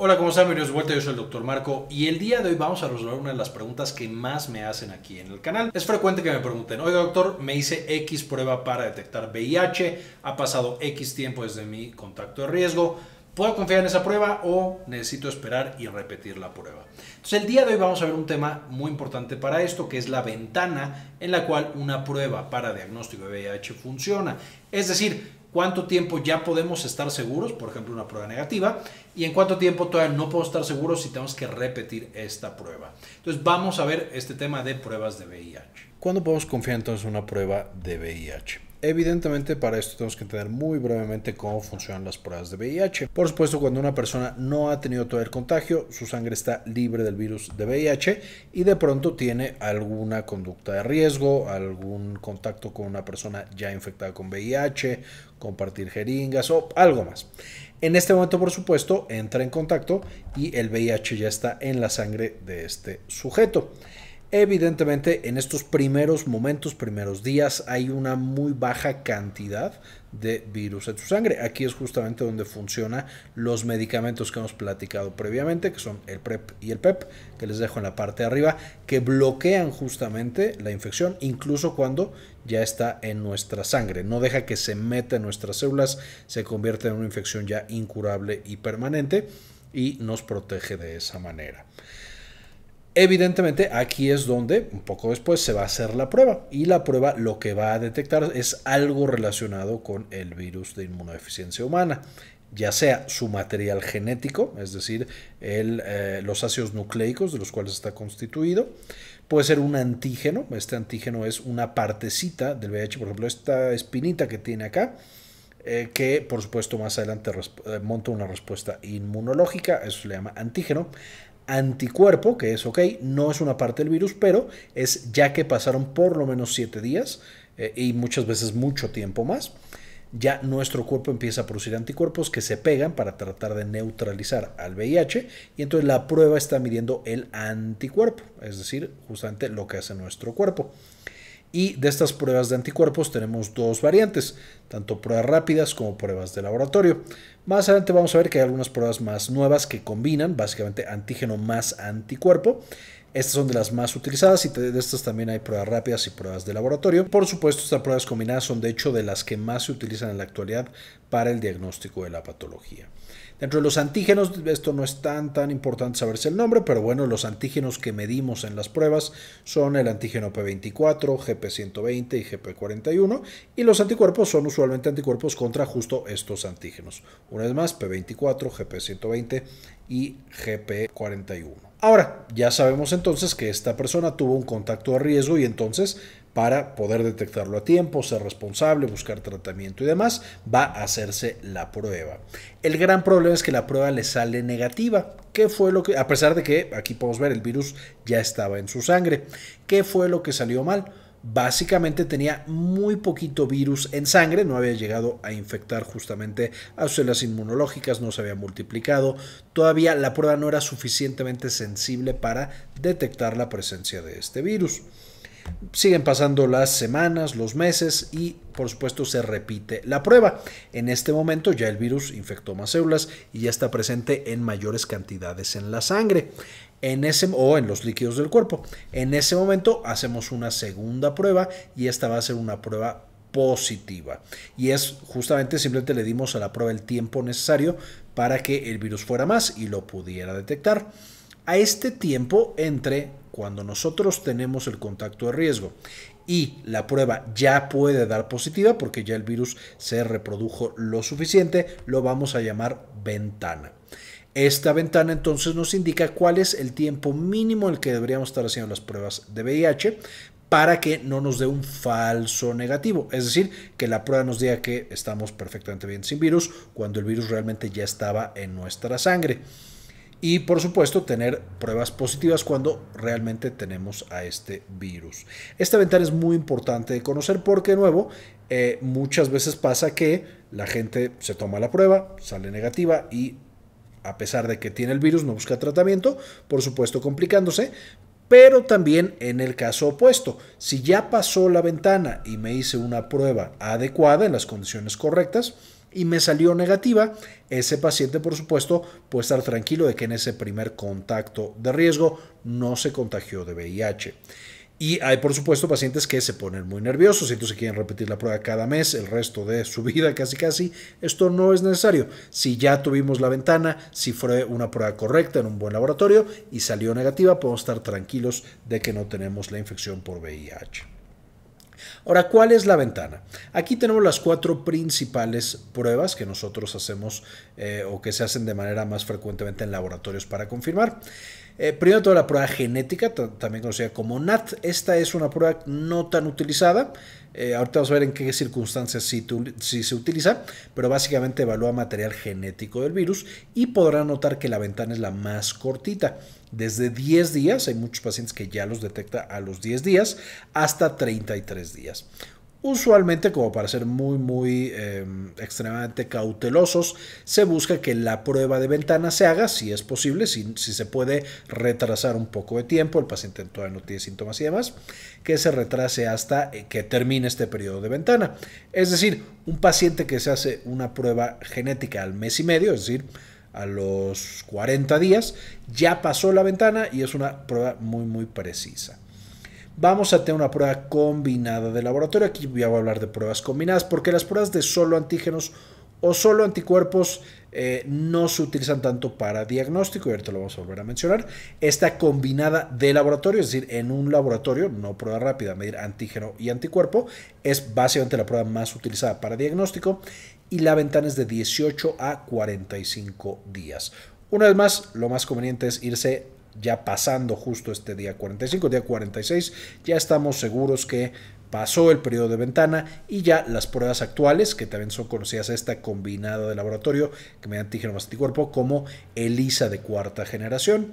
Hola, ¿cómo están? Bienvenidos de vuelta, yo soy el Dr. Marco y el día de hoy vamos a resolver una de las preguntas que más me hacen aquí en el canal. Es frecuente que me pregunten, oiga doctor, me hice X prueba para detectar VIH, ha pasado X tiempo desde mi contacto de riesgo, ¿puedo confiar en esa prueba o necesito esperar y repetir la prueba? Entonces el día de hoy vamos a ver un tema muy importante para esto, que es la ventana en la cual una prueba para diagnóstico de VIH funciona. Es decir, cuánto tiempo ya podemos estar seguros, por ejemplo, una prueba negativa, y en cuánto tiempo todavía no podemos estar seguros si tenemos que repetir esta prueba. Entonces vamos a ver este tema de pruebas de VIH. ¿Cuándo podemos confiar entonces en una prueba de VIH? Evidentemente para esto tenemos que entender muy brevemente cómo funcionan las pruebas de VIH. Por supuesto, cuando una persona no ha tenido todo el contagio, su sangre está libre del virus de VIH y de pronto tiene alguna conducta de riesgo, algún contacto con una persona ya infectada con VIH, compartir jeringas o algo más. En este momento, por supuesto, entra en contacto y el VIH ya está en la sangre de este sujeto. Evidentemente, en estos primeros momentos, primeros días, hay una muy baja cantidad de virus en su sangre. Aquí es justamente donde funcionan los medicamentos que hemos platicado previamente, que son el PrEP y el PEP, que les dejo en la parte de arriba, que bloquean justamente la infección, incluso cuando ya está en nuestra sangre. No deja que se meta en nuestras células, se convierte en una infección ya incurable y permanente y nos protege de esa manera. Evidentemente aquí es donde un poco después se va a hacer la prueba. Y la prueba lo que va a detectar es algo relacionado con el virus de inmunodeficiencia humana ya sea su material genético, es decir, eh, los ácidos nucleicos de los cuales está constituido, puede ser un antígeno, este antígeno es una partecita del VIH, por ejemplo, esta espinita que tiene acá, eh, que por supuesto más adelante eh, monta una respuesta inmunológica, eso se le llama antígeno anticuerpo, que es ok, no es una parte del virus, pero es ya que pasaron por lo menos siete días eh, y muchas veces mucho tiempo más, ya nuestro cuerpo empieza a producir anticuerpos que se pegan para tratar de neutralizar al VIH y entonces la prueba está midiendo el anticuerpo, es decir, justamente lo que hace nuestro cuerpo. Y de estas pruebas de anticuerpos tenemos dos variantes, tanto pruebas rápidas como pruebas de laboratorio. Más adelante vamos a ver que hay algunas pruebas más nuevas que combinan básicamente antígeno más anticuerpo. Estas son de las más utilizadas y de estas también hay pruebas rápidas y pruebas de laboratorio. Por supuesto, estas pruebas combinadas son de hecho de las que más se utilizan en la actualidad para el diagnóstico de la patología. Dentro de los antígenos, esto no es tan, tan importante saberse el nombre, pero bueno, los antígenos que medimos en las pruebas son el antígeno P24, GP120 y GP41, y los anticuerpos son usualmente anticuerpos contra justo estos antígenos. Una vez más, P24, GP120 y GP41. Ahora, ya sabemos entonces que esta persona tuvo un contacto de riesgo y entonces para poder detectarlo a tiempo, ser responsable, buscar tratamiento y demás, va a hacerse la prueba. El gran problema es que la prueba le sale negativa. ¿Qué fue lo que, a pesar de que aquí podemos ver el virus ya estaba en su sangre, qué fue lo que salió mal? Básicamente tenía muy poquito virus en sangre, no había llegado a infectar justamente a células inmunológicas, no se había multiplicado, todavía la prueba no era suficientemente sensible para detectar la presencia de este virus. Siguen pasando las semanas, los meses y por supuesto se repite la prueba. En este momento ya el virus infectó más células y ya está presente en mayores cantidades en la sangre en ese, o en los líquidos del cuerpo. En ese momento hacemos una segunda prueba y esta va a ser una prueba positiva. Y es justamente simplemente le dimos a la prueba el tiempo necesario para que el virus fuera más y lo pudiera detectar. A este tiempo entre cuando nosotros tenemos el contacto de riesgo y la prueba ya puede dar positiva porque ya el virus se reprodujo lo suficiente, lo vamos a llamar ventana. Esta ventana entonces nos indica cuál es el tiempo mínimo en el que deberíamos estar haciendo las pruebas de VIH para que no nos dé un falso negativo. Es decir, que la prueba nos diga que estamos perfectamente bien sin virus cuando el virus realmente ya estaba en nuestra sangre y por supuesto tener pruebas positivas cuando realmente tenemos a este virus. Esta ventana es muy importante de conocer porque de nuevo eh, muchas veces pasa que la gente se toma la prueba, sale negativa y a pesar de que tiene el virus no busca tratamiento, por supuesto complicándose, pero también en el caso opuesto, si ya pasó la ventana y me hice una prueba adecuada en las condiciones correctas, y me salió negativa, ese paciente por supuesto puede estar tranquilo de que en ese primer contacto de riesgo no se contagió de VIH. Y hay, por supuesto, pacientes que se ponen muy nerviosos y entonces quieren repetir la prueba cada mes, el resto de su vida casi casi. Esto no es necesario. Si ya tuvimos la ventana, si fue una prueba correcta en un buen laboratorio y salió negativa, podemos estar tranquilos de que no tenemos la infección por VIH. Ahora, ¿cuál es la ventana? Aquí tenemos las cuatro principales pruebas que nosotros hacemos eh, o que se hacen de manera más frecuentemente en laboratorios para confirmar. Eh, primero toda la prueba genética, también conocida como NAT. Esta es una prueba no tan utilizada. Eh, ahorita vamos a ver en qué circunstancias sí, se utiliza, pero básicamente evalúa material genético del virus y podrá notar que la ventana es la más cortita. Desde 10 días, hay muchos pacientes que ya los detecta a los 10 días, hasta 33 días. Usualmente, como para ser muy, muy em, extremadamente cautelosos, se busca que la prueba de ventana se haga, si es posible, si, si, se puede retrasar un poco de tiempo, el paciente todavía no tiene síntomas y demás, que se retrase hasta eh, que termine este periodo de ventana. Es decir, un paciente que se hace una prueba genética al mes y medio, es decir, a los 40 días, ya pasó la ventana y es una prueba muy, muy precisa. Vamos a tener una prueba combinada de laboratorio. Aquí voy a hablar de pruebas combinadas porque las pruebas de solo antígenos o solo anticuerpos eh, no se utilizan tanto para diagnóstico, y ahorita lo vamos a volver a mencionar. Esta combinada de laboratorio, es decir, en un laboratorio, no prueba rápida, medir antígeno y anticuerpo, es básicamente la prueba más utilizada para diagnóstico y la ventana es de 18 a 45 días. Una vez más, lo más conveniente es irse ya pasando justo este día 45, día 46, ya estamos seguros que pasó el periodo de ventana y ya las pruebas actuales, que también son conocidas esta combinada de laboratorio, que me da antígeno más anticuerpo, como ELISA de cuarta generación.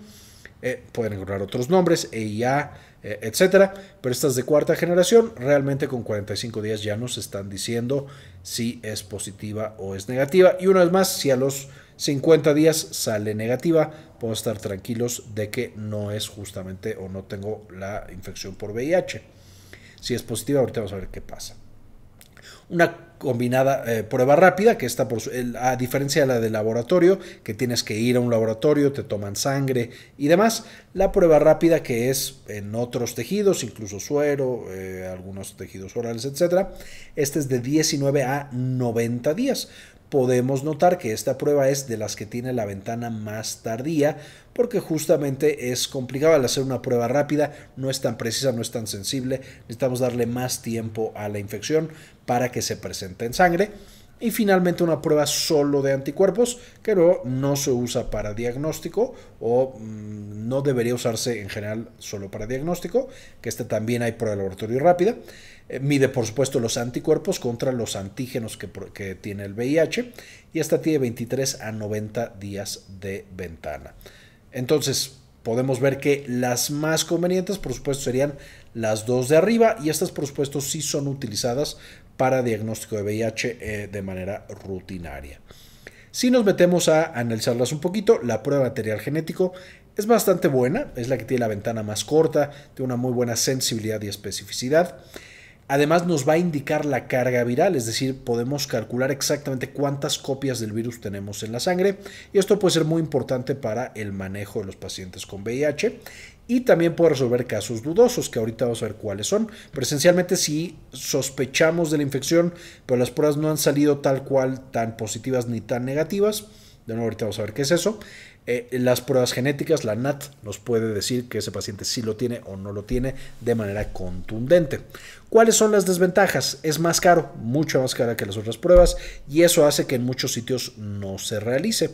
Eh, pueden encontrar otros nombres, EIA, eh, etcétera, pero estas de cuarta generación realmente con 45 días ya nos están diciendo si es positiva o es negativa. Y una vez más, si a los 50 días sale negativa, podemos estar tranquilos de que no es justamente o no tengo la infección por VIH. Si es positiva, ahorita vamos a ver qué pasa. Una combinada eh, prueba rápida, que está por a diferencia de la de laboratorio, que tienes que ir a un laboratorio, te toman sangre y demás. La prueba rápida, que es en otros tejidos, incluso suero, eh, algunos tejidos orales, etc. Este es de 19 a 90 días podemos notar que esta prueba es de las que tiene la ventana más tardía porque justamente es complicado al hacer una prueba rápida, no es tan precisa, no es tan sensible, necesitamos darle más tiempo a la infección para que se presente en sangre. Y finalmente una prueba solo de anticuerpos, que no, no se usa para diagnóstico o mm, no debería usarse en general solo para diagnóstico, que este también hay prueba de laboratorio rápida. Eh, mide, por supuesto, los anticuerpos contra los antígenos que, tiene el VIH y esta tiene 23 a 90 días de ventana. Entonces, podemos ver que las más convenientes, por supuesto, serían las dos de arriba y estas, por supuesto, sí son utilizadas para diagnóstico de VIH eh, de manera rutinaria. Si nos metemos a analizarlas un poquito, la prueba de material genético es bastante buena, es la que tiene la ventana más corta, tiene una muy buena sensibilidad y especificidad. Además nos va a indicar la carga viral, es decir, podemos calcular exactamente cuántas copias del virus tenemos en la sangre y esto puede ser muy importante para el manejo de los pacientes con VIH y también puede resolver casos dudosos, que ahorita vamos a ver cuáles son. Pero esencialmente si sospechamos de la infección, pero las pruebas no han salido tal cual, tan positivas ni tan negativas, de nuevo ahorita vamos a ver qué es eso. Eh, las pruebas genéticas, la NAT, nos puede decir que ese paciente sí lo tiene o no lo tiene de manera contundente. ¿Cuáles son las desventajas? Es más caro, mucho más caro que las otras pruebas y eso hace que en muchos sitios no se realice.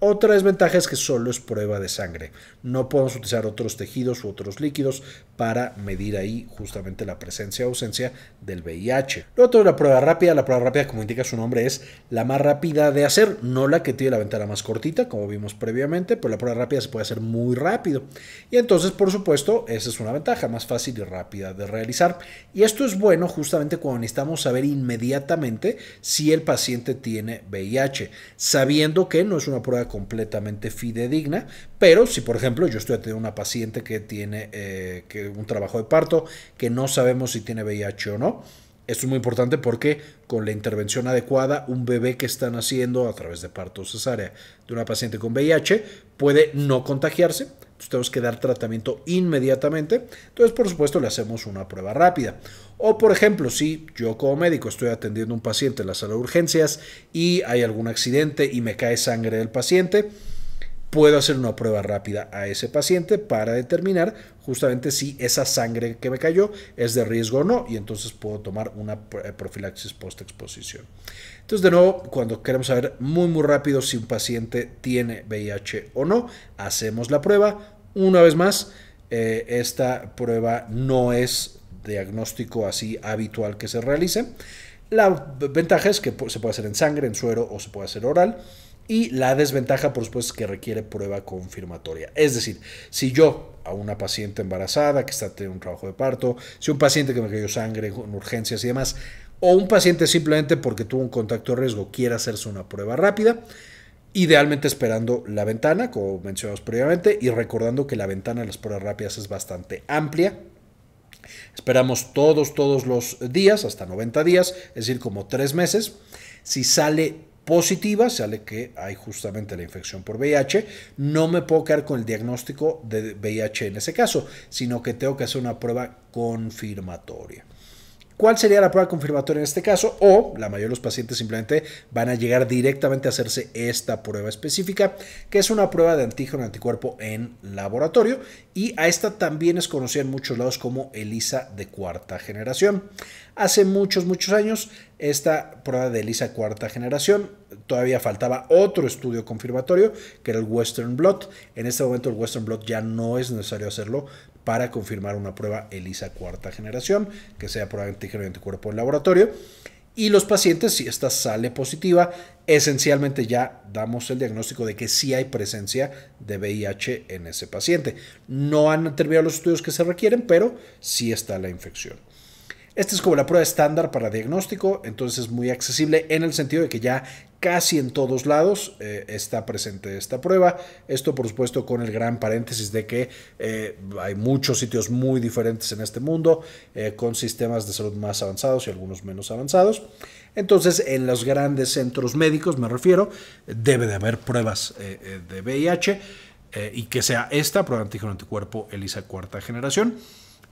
Otra desventaja es que solo es prueba de sangre. No podemos utilizar otros tejidos u otros líquidos para medir ahí justamente la presencia o ausencia del VIH. Luego tenemos la prueba rápida. La prueba rápida, como indica su nombre, es la más rápida de hacer, no la que tiene la ventana más cortita, como vimos previamente, pero la prueba rápida se puede hacer muy rápido. Y entonces, por supuesto, esa es una ventaja, más fácil y rápida de realizar. Y esto es bueno justamente cuando necesitamos saber inmediatamente si el paciente tiene VIH, sabiendo que no es una prueba completamente fidedigna, pero si por ejemplo yo estoy teniendo una paciente que tiene eh, que un trabajo de parto, que no sabemos si tiene VIH o no, Esto es muy importante porque con la intervención adecuada, un bebé que está naciendo a través de parto cesárea de una paciente con VIH puede no contagiarse. Entonces tenemos que dar tratamiento inmediatamente. Entonces, por supuesto, le hacemos una prueba rápida. O, por ejemplo, si yo como médico estoy atendiendo a un paciente en la sala de urgencias y hay algún accidente y me cae sangre del paciente, puedo hacer una prueba rápida a ese paciente para determinar justamente si esa sangre que me cayó es de riesgo o no y entonces puedo tomar una eh, profilaxis post-exposición. Entonces, de nuevo, cuando queremos saber muy muy rápido si un paciente tiene VIH o no, hacemos la prueba. Una vez más, eh, esta prueba no es diagnóstico así habitual que se realice. La ventaja es que se puede hacer en sangre, en suero o se puede hacer oral. Y la desventaja, por supuesto, es que requiere prueba confirmatoria. Es decir, si yo a una paciente embarazada que está teniendo un trabajo de parto, si un paciente que me cayó sangre en urgencias y demás, o un paciente simplemente porque tuvo un contacto de riesgo quiere hacerse una prueba rápida, idealmente esperando la ventana, como mencionamos previamente, y recordando que la ventana de las pruebas rápidas es bastante amplia. Esperamos todos, todos los días, hasta 90 días, es decir, como tres meses. Si sale positiva, sale que hay justamente la infección por VIH, no me puedo quedar con el diagnóstico de VIH en ese caso, sino que tengo que hacer una prueba confirmatoria. ¿Cuál sería la prueba confirmatoria en este caso? O la mayoría de los pacientes simplemente van a llegar directamente a hacerse esta prueba específica, que es una prueba de antígeno anticuerpo en laboratorio y a esta también es conocida en muchos lados como ELISA de cuarta generación. Hace muchos, muchos años, esta prueba de ELISA cuarta generación, todavía faltaba otro estudio confirmatorio, que era el Western Blot. En este momento el Western Blot ya no es necesario hacerlo para confirmar una prueba ELISA cuarta generación, que sea prueba de antígeno anticuerpo en laboratorio. Y los pacientes, si esta sale positiva, esencialmente ya damos el diagnóstico de que sí hay presencia de VIH en ese paciente. No han terminado los estudios que se requieren, pero sí está la infección. Esta es como la prueba estándar para diagnóstico, entonces es muy accesible en el sentido de que ya casi en todos lados eh, está presente esta prueba. Esto por supuesto con el gran paréntesis de que eh, hay muchos sitios muy diferentes en este mundo, eh, con sistemas de salud más avanzados y algunos menos avanzados. Entonces en los grandes centros médicos, me refiero, debe de haber pruebas de VIH y que sea esta prueba antígeno anticuerpo ELISA cuarta generación.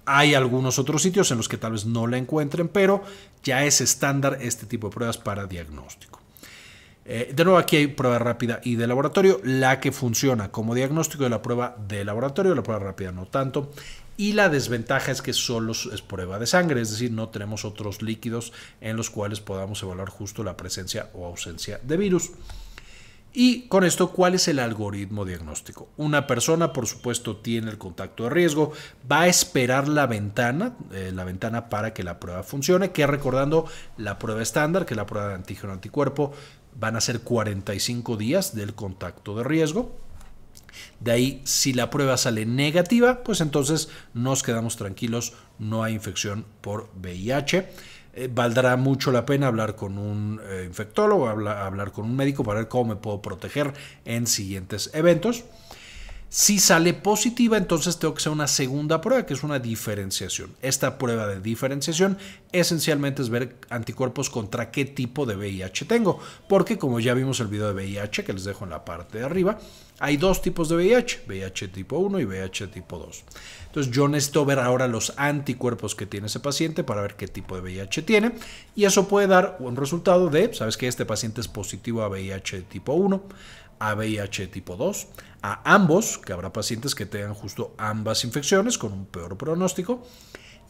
Hay algunos otros sitios en los que tal vez no la encuentren, pero ya es estándar este tipo de pruebas para diagnóstico. Eh, de nuevo, aquí hay prueba rápida y de laboratorio. La que funciona como diagnóstico de la prueba de laboratorio, la prueba rápida no tanto. Y la desventaja es que solo es prueba de sangre, es decir, no tenemos otros líquidos en los cuales podamos evaluar justo la presencia o ausencia de virus. Y con esto, ¿cuál es el algoritmo diagnóstico? Una persona, por supuesto, tiene el contacto de riesgo, va a esperar la ventana, eh, la ventana para que la prueba funcione, que recordando la prueba estándar, que es la prueba de antígeno anticuerpo, van a ser 45 días del contacto de riesgo. De ahí, si la prueba sale negativa, pues entonces nos quedamos tranquilos, no hay infección por VIH. Eh, valdrá mucho la pena hablar con un eh, infectólogo, hablar con un médico para ver cómo me puedo proteger en siguientes eventos. Si sale positiva, entonces tengo que hacer una segunda prueba, que es una diferenciación. Esta prueba de diferenciación esencialmente es ver anticuerpos contra qué tipo de VIH tengo, porque como ya vimos el video de VIH que les dejo en la parte de arriba, hay dos tipos de VIH, VIH tipo 1 y VIH tipo 2. Entonces yo necesito ver ahora los anticuerpos que tiene ese paciente para ver qué tipo de VIH tiene. Y eso puede dar un resultado de, sabes que este paciente es positivo a VIH tipo 1, a VIH tipo 2, a ambos, que habrá pacientes que tengan justo ambas infecciones con un peor pronóstico,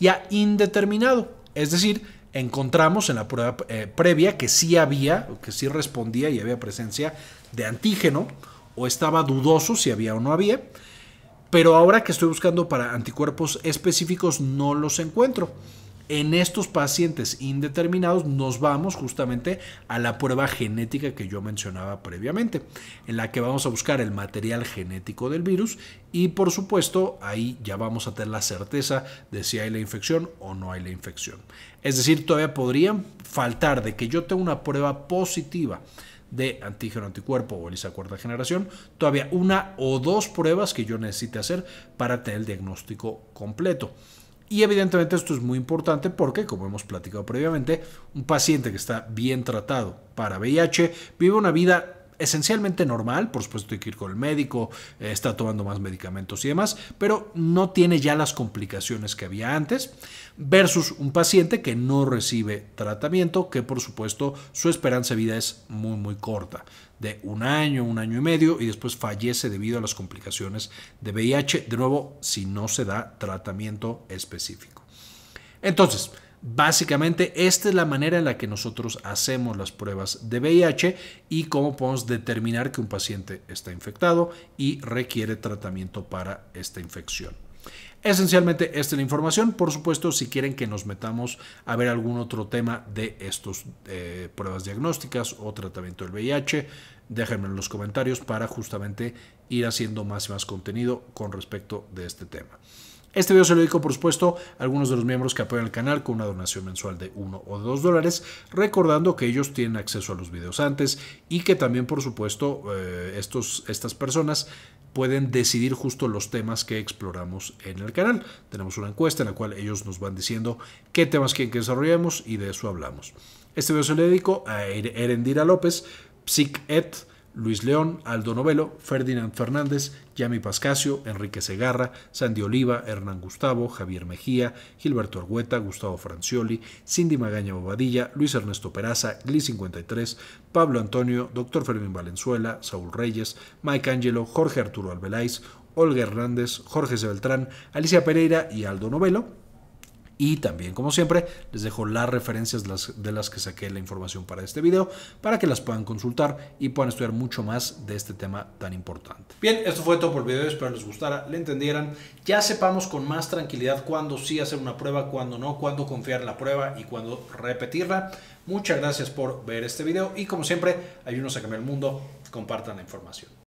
y a indeterminado, es decir, encontramos en la prueba eh, previa que sí había, que sí respondía y había presencia de antígeno, o estaba dudoso si había o no había, pero ahora que estoy buscando para anticuerpos específicos no los encuentro en estos pacientes indeterminados nos vamos justamente a la prueba genética que yo mencionaba previamente, en la que vamos a buscar el material genético del virus y por supuesto ahí ya vamos a tener la certeza de si hay la infección o no hay la infección. Es decir, todavía podrían faltar de que yo tenga una prueba positiva de antígeno anticuerpo o ELISA cuarta generación, todavía una o dos pruebas que yo necesite hacer para tener el diagnóstico completo. Y evidentemente esto es muy importante porque, como hemos platicado previamente, un paciente que está bien tratado para VIH vive una vida esencialmente normal, por supuesto hay que ir con el médico, eh, está tomando más medicamentos y demás, pero no tiene ya las complicaciones que había antes, versus un paciente que no recibe tratamiento, que por supuesto su esperanza de vida es muy muy corta, de un año, un año y medio, y después fallece debido a las complicaciones de VIH, de nuevo, si no se da tratamiento específico. Entonces, Básicamente, esta es la manera en la que nosotros hacemos las pruebas de VIH y cómo podemos determinar que un paciente está infectado y requiere tratamiento para esta infección. Esencialmente, esta es la información. Por supuesto, si quieren que nos metamos a ver algún otro tema de estas eh, pruebas diagnósticas o tratamiento del VIH, déjenme en los comentarios para justamente ir haciendo más y más contenido con respecto de este tema. Este video se lo dedico, por supuesto, a algunos de los miembros que apoyan el canal con una donación mensual de 1 o 2 dólares, recordando que ellos tienen acceso a los videos antes y que también, por supuesto, eh, estos, estas personas pueden decidir justo los temas que exploramos en el canal. Tenemos una encuesta en la cual ellos nos van diciendo qué temas quieren que desarrollemos y de eso hablamos. Este video se lo dedico a Erendira López, PsycEd, Luis León, Aldo Novelo, Ferdinand Fernández, Yami Pascasio, Enrique Segarra, Sandy Oliva, Hernán Gustavo, Javier Mejía, Gilberto Argueta, Gustavo Francioli, Cindy Magaña Bobadilla, Luis Ernesto Peraza, Gli53, Pablo Antonio, Dr. Fermín Valenzuela, Saúl Reyes, Mike Angelo, Jorge Arturo Albeláiz, Olga Hernández, Jorge Sebeltrán, Alicia Pereira y Aldo Novelo. Y también, como siempre, les dejo las referencias de las, que saqué la información para este video para que las puedan consultar y puedan estudiar mucho más de este tema tan importante. Bien, esto fue todo por el video. Espero les gustara, le entendieran. Ya sepamos con más tranquilidad cuándo sí hacer una prueba, cuándo no, cuándo confiar en la prueba y cuándo repetirla. Muchas gracias por ver este video y como siempre, ayúdenos a cambiar el mundo. Compartan la información.